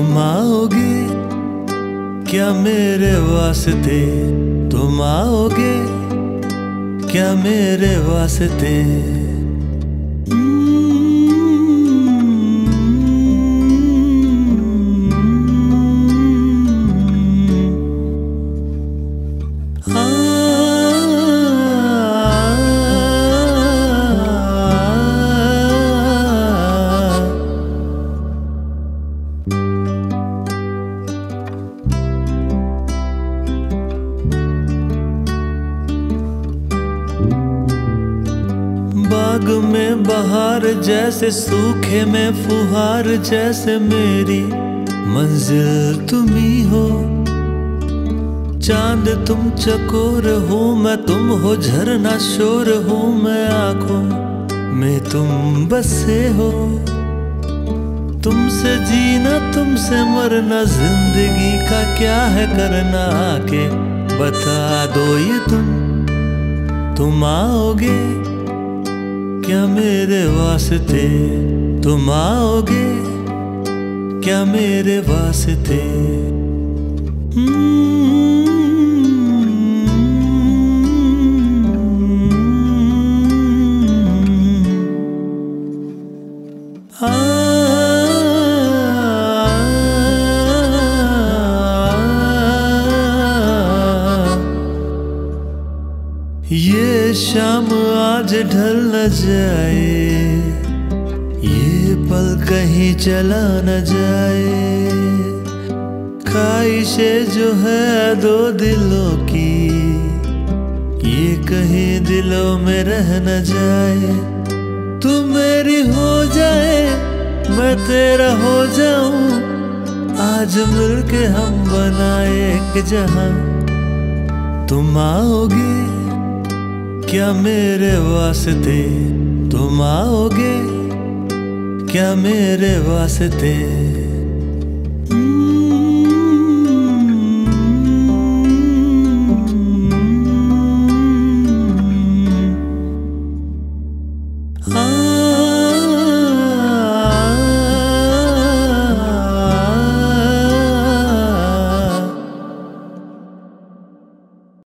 तुम आओगे क्या मेरे वास्ते तुम आओगे? क्या मेरे वास्ते? बाग में बहार जैसे सूखे में फुहार जैसे मेरी मंजिल तुम ही हो। चाँद तुम चकोर हो, मैं तुम हो झरना शोर हो, मैं आँखों में तुम बसे हो। तुमसे जीना, तुमसे मरना, ज़िंदगी का क्या है करना, आके बता दो ये तुम तुम आओगे? क्या मेरे वास्ते तुम आओगे? क्या मेरे वास्ते? ये शाम आज ढल न जाए, ये पल कहीं चला न जाए। ख्वाहिशें जो है दो दिलों की, ये कहीं दिलों में रह न जाए। तू मेरी हो जाए, मैं तेरा हो जाऊँ, आज मिलके हम बनाए एक जहाँ। तुम आओगे क्या मेरे वास्ते तुम आओगे? क्या मेरे वास्ते